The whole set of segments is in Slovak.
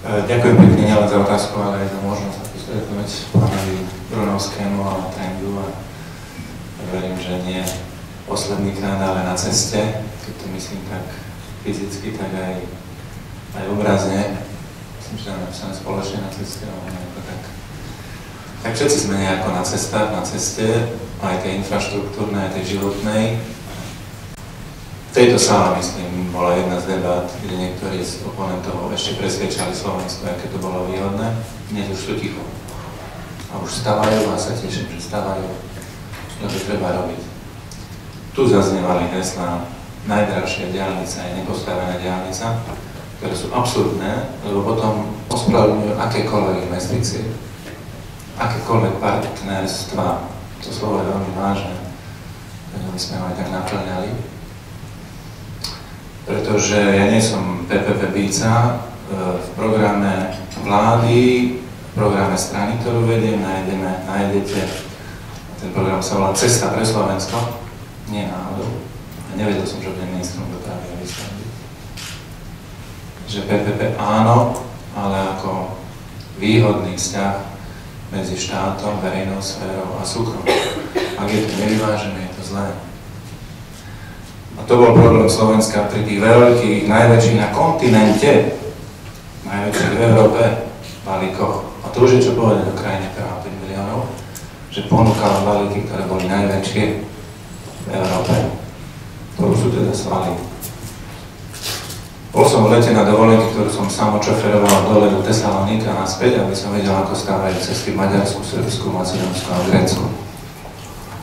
Ďakujem pekne nielen za otázku, ale aj za možnosť vysvetľovať pánovi Brunovskému a Trendu a verím, že nie posledný krát, ale na ceste, keď to myslím tak fyzicky, tak aj, aj obrazne. Myslím, že napísané spoločne na ceste, ale tak. Tak všetci sme nejako na cestách, na ceste, aj tej infraštruktúrnej, aj tej životnej. V tejto sále, myslím, bola jedna z debat, kde niektorí z oponentov ešte presvedčali Slovensko, aké to bolo výhodné. Dnes už to ticho. A už stávajú a sa teším, že stávajú, lebo treba robiť. Tu zaznievali hesla najdražšia diálnica je nepostavená diálnica, ktoré sú absurdné, lebo potom ospravedlňujú akékoľvek investície, akékoľvek partnerstva. To slovo je veľmi vážne, preto by sme ho aj tak naplňali pretože ja nie som PPP Bíca, e, v programe vlády, v programe strany, ktorú vediem, nájdeme, nájdete, ten program sa volá Cesta pre Slovensko, nie náhodou, a nevedel som, že budem ministrom dopravy a výstavby. Že PPP áno, ale ako výhodný vzťah medzi štátom, verejnou sférou a súkromnou. Ak je to nevyvážené, je to zlé. A to bol problém Slovenska pri tých veľkých, najväčších na kontinente, najväčších v Európe, balíkoch. A to už je čo povedať o krajine, ktorá 5 miliónov, že ponúkala balíky, ktoré boli najväčšie v Európe. To už sú teda svaly. Bol som v lete na dovolenky, ktorú som sám očoferoval dole do Tesalonika naspäť, aby som vedel, ako stávajú cesty v Maďarsku, Srbsku, Macedónsku a Grécku.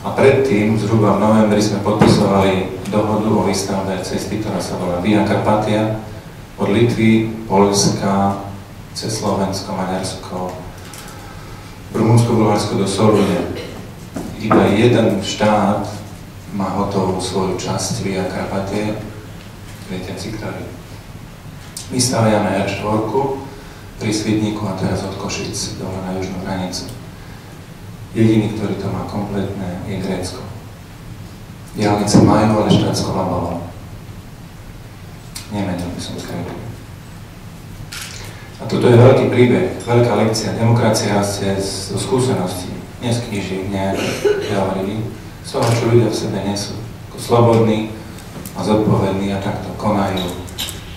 A predtým, zhruba v novembri, sme podpisovali dohodu o výstavbe cesty, ktorá sa volá Via Carpatia, od Litvy, Polska, cez Slovensko, Maďarsko, Rumunsko, Bulharsko do Solune. Iba jeden štát má hotovú svoju časť Via Carpatie, si ktorý. My staviame R4 pri Svidníku a teraz od Košic dole na južnú hranicu. Jediný, ktorý to má kompletné, je Grécko. Diálnice majú, ale štát schovávalo. Nemenil by som skrepu. A toto je veľký príbeh, veľká lekcia. Demokracia rastie zo skúseností, nie z kniží, nie teórií, z toho, čo ľudia v sebe nesú. Ako slobodní a zodpovední a takto konajú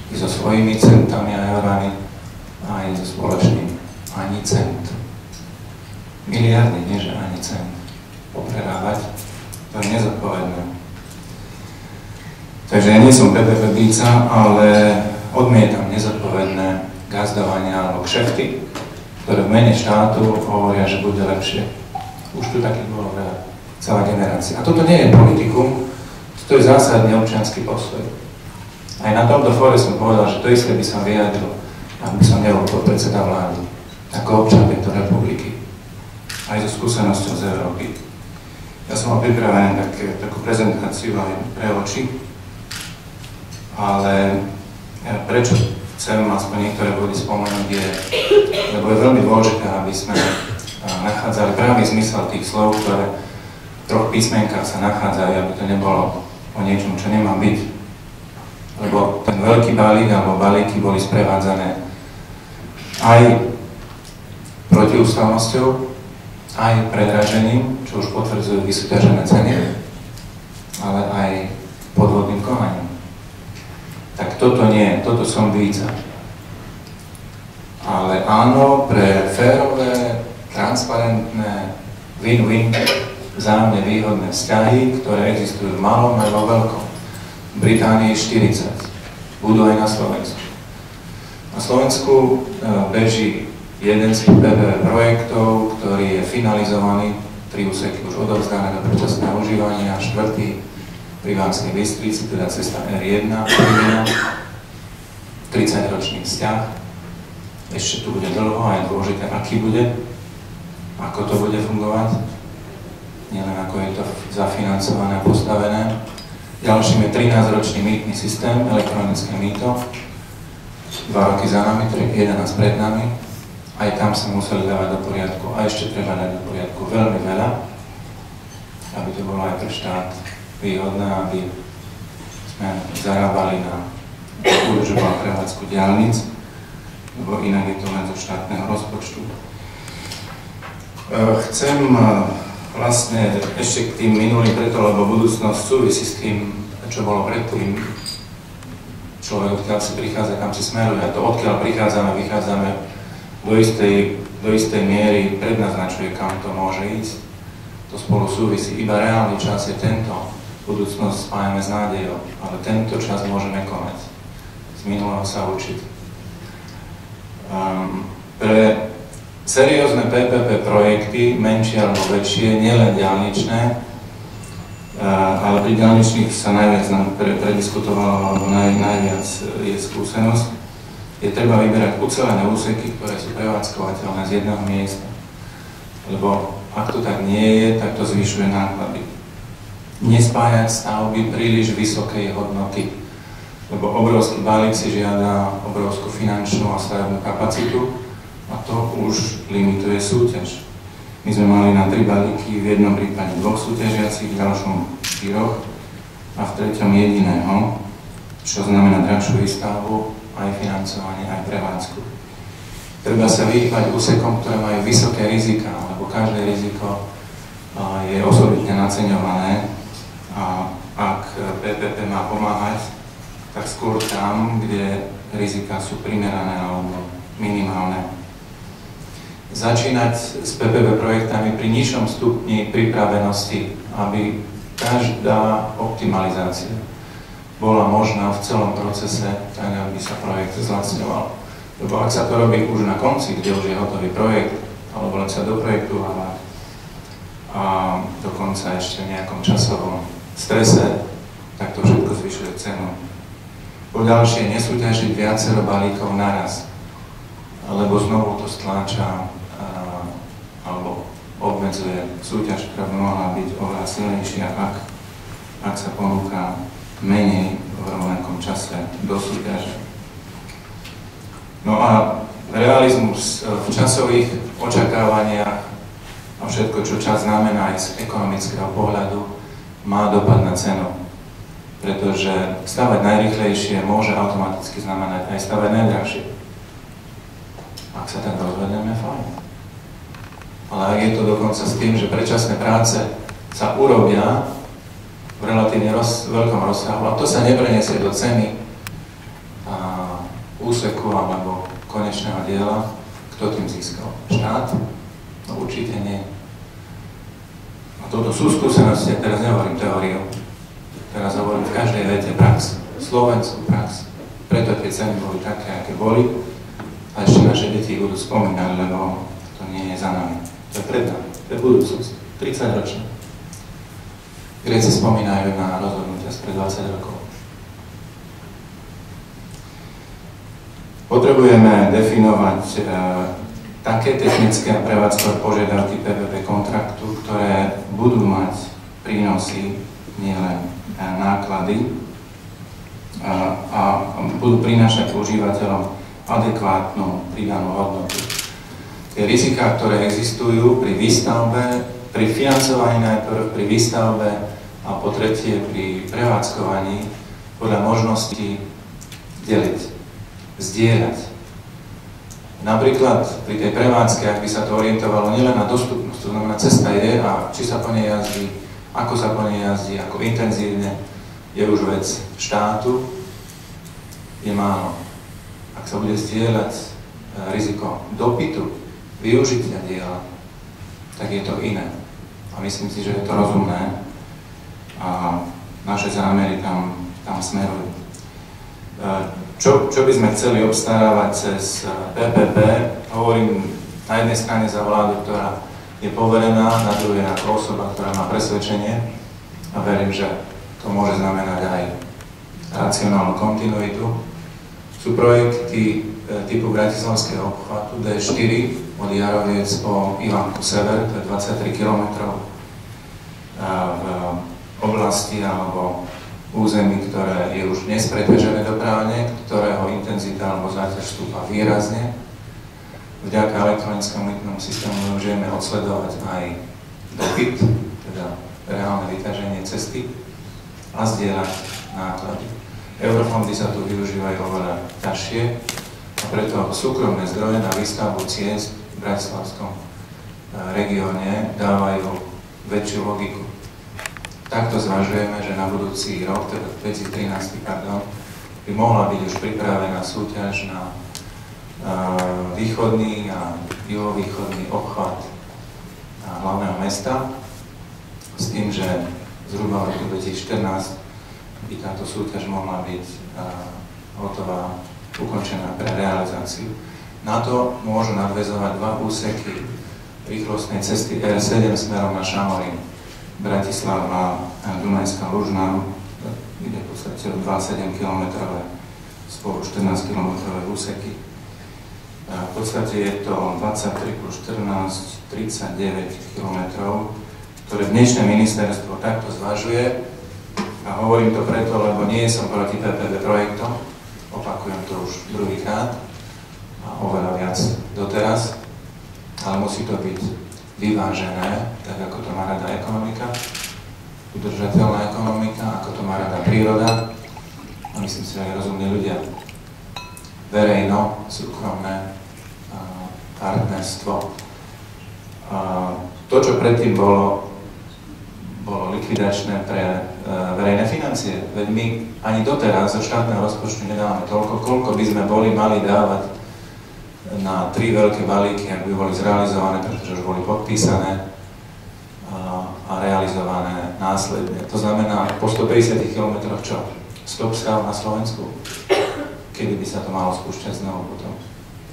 i so svojimi centami a eurami, a aj so spoločným. Ani cent miliardy, nie že ani cent poprerávať, to je nezodpovedné. Takže ja nie som PPP bíca, ale odmietam nezodpovedné gazdovania alebo kšefty, ktoré v mene štátu hovoria, že bude lepšie. Už tu takých bolo veľa, celá generácia. A toto nie je politikum, to je zásadný občianský postoj. Aj na tomto fóre som povedal, že to isté by som vyjadril, ak by som nebol podpredseda vlády, ako občan tejto republiky aj so skúsenosťou z Európy. Ja som mal pripravené také, takú prezentáciu aj pre oči, ale prečo chcem aspoň niektoré body spomenúť je, lebo je veľmi dôležité, aby sme nachádzali pravý zmysel tých slov, ktoré v troch písmenkách sa nachádzajú, aby to nebolo o niečom, čo nemá byť. Lebo ten veľký balík alebo balíky boli sprevádzané aj protiústavnosťou, aj predražením, čo už potvrdzujú vysúťažené ceny, ale aj podvodným konaním. Tak toto nie, toto som víca. Ale áno, pre férové, transparentné, win-win, vzájomne výhodné vzťahy, ktoré existujú v malom aj vo veľkom. V Británii 40, budú aj na Slovensku. Na Slovensku e, beží jeden z PPP projektov, ktorý je finalizovaný, tri úseky už odovzdané do predčasného užívania, štvrtý pri Vánskej Bystrici, teda cesta R1, 30-ročný vzťah. Ešte tu bude dlho a je dôležité, aký bude, ako to bude fungovať, nielen ako je to zafinancované a postavené. Ďalším je 13-ročný mýtny systém, elektronické mýto, dva roky za nami, 11 pred nami, aj tam sa museli dávať do poriadku a ešte treba dať do poriadku veľmi veľa, aby to bolo aj pre štát výhodné, aby sme zarábali na údržbu a prevádzku diálnic. lebo inak je to len zo štátneho rozpočtu. E, chcem e, vlastne ešte k tým minulým preto, lebo budúcnosť súvisí s tým, čo bolo predtým. Človek odkiaľ si prichádza, kam si smeruje. A to odkiaľ prichádzame, vychádzame do istej, do istej miery prednaznačuje, kam to môže ísť. To spolu súvisí. Iba reálny čas je tento. Budúcnosť spájame s nádejou, ale tento čas môžeme konať. Z minulého sa učiť. Um, pre seriózne PPP projekty, menšie alebo väčšie, nielen diálničné, ale pri diálničných sa najviac nám pre, prediskutovalo, alebo naj, najviac je skúsenosť, je treba vyberať ucelené úseky, ktoré sú prevádzkovateľné z jedného miesta. Lebo ak to tak nie je, tak to zvyšuje náklady. Nespájať stavby príliš vysokej hodnoty, lebo obrovský balík si žiada obrovskú finančnú a stavebnú kapacitu, a to už limituje súťaž. My sme mali na tri balíky, v jednom prípade dvoch súťažiacich, v ďalšom štyroch a v treťom jediného, čo znamená drahšiu výstavbu, aj financovanie, aj prevádzku. Treba sa vyhýbať úsekom, ktoré majú vysoké rizika, lebo každé riziko je osobitne naceňované a ak PPP má pomáhať, tak skôr tam, kde rizika sú primerané alebo minimálne začínať s PPP projektami pri nižšom stupni pripravenosti, aby každá optimalizácia bola možná v celom procese, tak aby sa projekt zlacňoval. Lebo ak sa to robí už na konci, kde už je hotový projekt, alebo len sa doprojektováva a dokonca ešte v nejakom časovom strese, tak to všetko zvyšuje cenu. Po ďalšie, nesúťažiť viacero balíkov naraz, lebo znovu to stláča alebo obmedzuje súťaž, ktorá by mohla byť oveľa silnejšia, ak, ak sa ponúka menej v rovnakom čase do súťaže. No a realizmus v časových očakávaniach a všetko, čo čas znamená aj z ekonomického pohľadu, má dopad na cenu. Pretože stavať najrychlejšie môže automaticky znamenať aj stavať najdrahšie. Ak sa tak rozhodneme, fajn ale ak je to dokonca s tým, že predčasné práce sa urobia v relatívne roz, veľkom rozsahu a to sa nepreniesie do ceny a, úseku alebo konečného diela, kto tým získal? Štát? No určite nie. A toto sú skúsenosti, ja teraz nehovorím teóriu, teraz hovorím v každej vete prax. Slovenskú prax. Preto tie ceny boli také, aké boli a ešte naše deti budú spomínať, lebo to nie je za nami. To je pred nami, to je budúcnosť, 30 ročná. Gréci spomínajú na rozhodnutia spred 20 rokov. Potrebujeme definovať e, také technické a prevádzkové požiadavky PPP kontraktu, ktoré budú mať prínosy, nielen e, náklady, a, a budú prinášať užívateľom adekvátnu pridanú hodnotu tie rizika, ktoré existujú pri výstavbe, pri financovaní najprv, pri výstavbe a po tretie pri prevádzkovaní podľa možností deliť, zdieľať. Napríklad pri tej prevádzke, ak by sa to orientovalo nielen na dostupnosť, to znamená cesta je a či sa po nej jazdí, ako sa po nej jazdí, ako intenzívne, je už vec štátu, je málo. Ak sa bude zdieľať eh, riziko dopytu, využitia diela, tak je to iné. A myslím si, že je to rozumné a naše zámery tam, tam smerujú. E, čo, čo by sme chceli obstarávať cez PPP, hovorím na jednej strane za vládu, ktorá je poverená, na druhej ako osoba, ktorá má presvedčenie a verím, že to môže znamenať aj racionálnu kontinuitu. Sú projekty e, typu Bratislavského obchvatu D4, od Jaroviec po Ivanku Sever, to je 23 km v oblasti alebo území, ktoré je už dnes preťažené dopravne, ktorého intenzita alebo záťaž stúpa výrazne. Vďaka elektronickému mýtnemu systému môžeme odsledovať aj dopyt, teda reálne vyťaženie cesty a zdieľať náklady. Eurofondy sa tu využívajú oveľa ťažšie, A preto súkromné zdroje na výstavbu ciest v Bratislavskom eh, regióne dávajú väčšiu logiku. Takto zvažujeme, že na budúci rok, teda 2013, pardon, by mohla byť už pripravená súťaž na uh, východný a juhovýchodný obchvat hlavného mesta s tým, že zhruba v roku 2014 by táto súťaž mohla byť uh, hotová, ukončená pre realizáciu. Na to môžu nadvezovať dva úseky rýchlostnej cesty R7 smerom na Šamorín. Bratislava Dunajská Lužná, ide v podstate 2,7 km spolu 14 km úseky. V podstate je to 23 plus 14, 39 km, ktoré dnešné ministerstvo takto zvažuje. A hovorím to preto, lebo nie som proti PPP projektom, opakujem to už druhýkrát, a oveľa viac doteraz, ale musí to byť vyvážené, tak ako to má rada ekonomika, udržateľná ekonomika, ako to má rada príroda a myslím si aj rozumní ľudia. Verejno, súkromné partnerstvo. To, čo predtým bolo, bolo likvidačné pre verejné financie. Veď my ani doteraz zo štátneho rozpočtu nedávame toľko, koľko by sme boli mali dávať na tri veľké balíky, ak by boli zrealizované, pretože už boli podpísané a, realizované následne. To znamená, po 150 km čo? Stop stav na Slovensku? Kedy by sa to malo spúšťať znovu potom?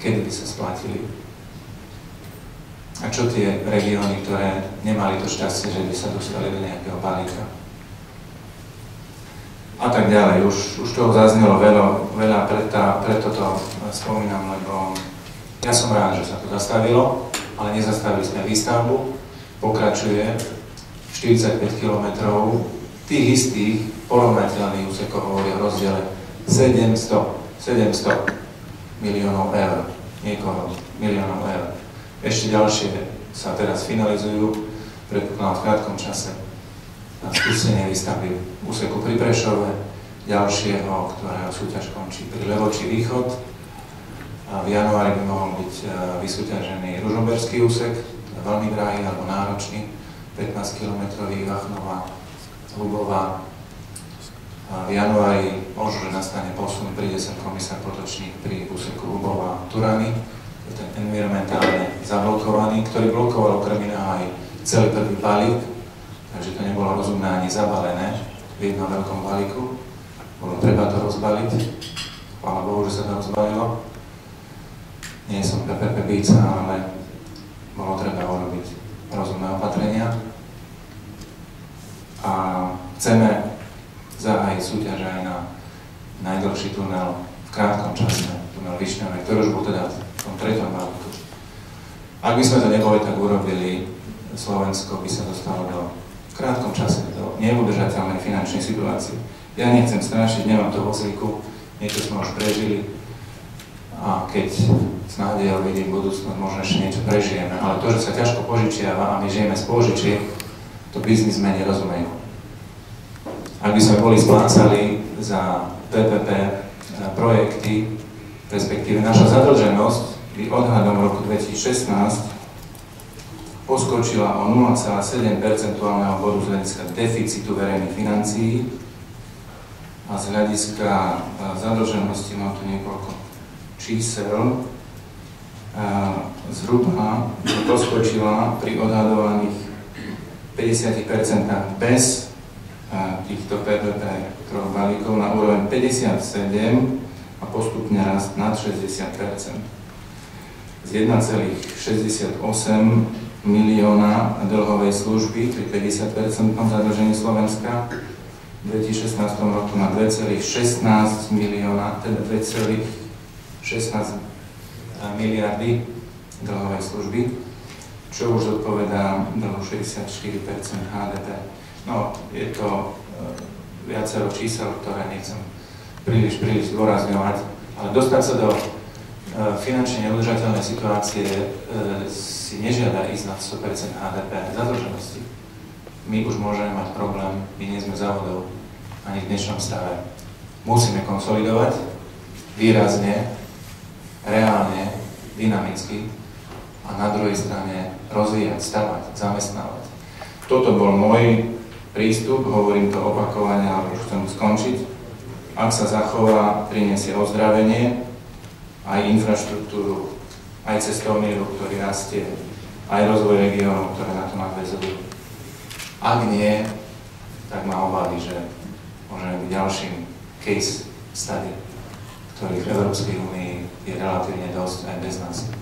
Kedy by sa splatili? A čo tie regióny, ktoré nemali to šťastie, že by sa dostali do nejakého balíka? A tak ďalej. Už, už toho zaznelo veľa, veľa preto, preto to spomínam, lebo ja som rád, že sa to zastavilo, ale nezastavili sme výstavbu. Pokračuje 45 km tých istých porovnateľných úsekov hovorí o rozdiele 700, 700 miliónov eur, niekoho miliónov eur. Ešte ďalšie sa teraz finalizujú, predpokladám v krátkom čase na spustenie výstavby úseku pri Prešove, ďalšieho, ktorého súťaž končí pri Levoči Východ, v januári by mohol byť e, vysúťažený Ružomberský úsek, veľmi drahý alebo náročný, 15 km Vachnova, Lubová. V januári možno, že nastane posun, príde sem komisár Potočník pri úseku Lubová Turany, je ten environmentálne zablokovaný, ktorý blokoval okrem iného aj celý prvý balík, takže to nebolo rozumné ani zabalené v jednom veľkom balíku. Bolo treba to rozbaliť, chvála Bohu, že sa to rozbalilo nie som PPP pizza, ale bolo treba urobiť rozumné opatrenia. A chceme zahájiť súťaž aj na najdlhší tunel v krátkom čase, tunel Višňové, ktorý už bol teda v tom treťom balíku. Ak by sme to neboli tak urobili, Slovensko by sa dostalo do krátkom čase do neudržateľnej finančnej situácie. Ja nechcem strašiť, nemám to vo niečo sme už prežili, a keď s nádejou vidím budúcnosť, možno ešte niečo prežijeme. Ale to, že sa ťažko požičiava a my žijeme z požičiek, to biznismeni rozumejú. Ak by sme boli splácali za PPP e, projekty, respektíve naša zadlženosť by odhadom roku 2016 poskočila o 0,7 percentuálneho bodu z hľadiska deficitu verejných financií a z hľadiska e, zadlženosti mám tu niekoľko čísel zhruba poskočila pri odhadovaných 50% bez týchto PPP troch balíkov na úroveň 57 a postupne rast nad 60% Z 1,68 milióna dlhovej služby pri 50% zadržení Slovenska v 2016 roku na 2,16 milióna, teda 2, 16 miliardy dlhovej služby, čo už odpovedá dlhu 64 HDP. No, je to e, viacero čísel, ktoré nechcem príliš, príliš zdôrazňovať, ale dostať sa do e, finančne neudržateľnej situácie e, si nežiada ísť na 100% HDP zadlženosti. My už môžeme mať problém, my nie sme závodov ani v dnešnom stave. Musíme konsolidovať výrazne reálne, dynamicky a na druhej strane rozvíjať, stavať, zamestnávať. Toto bol môj prístup, hovorím to opakovane, ale už chcem skončiť. Ak sa zachová, priniesie ozdravenie, aj infraštruktúru, aj cestovný ruch, ktorý rastie, aj rozvoj regiónov, ktoré na to nadvezujú. Ak nie, tak má obavy, že môžeme byť ďalším case study, ktorý v Európskej únii je relatívne dosť aj bez nás.